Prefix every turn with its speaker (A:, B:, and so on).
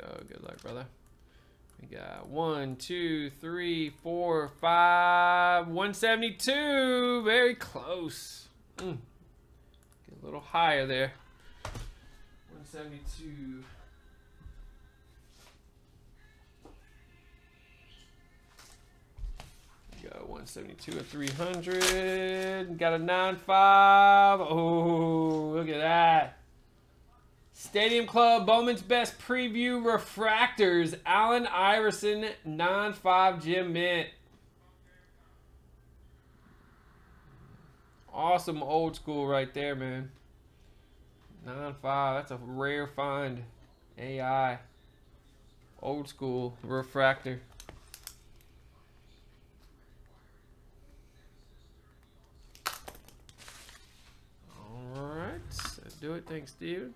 A: go. Good luck, brother. We got one, two, three, four, five, 172. Very close. Mm. Get a little higher there. 172. We got 172 and 300. Got a 9-5. Oh, look at that. Stadium Club Bowman's Best Preview Refractors. Allen Iverson, 9-5 Gem Mint. Awesome old school right there, man. 9-5. That's a rare find. AI. Old school refractor. All right. Do it. Thanks, Steve.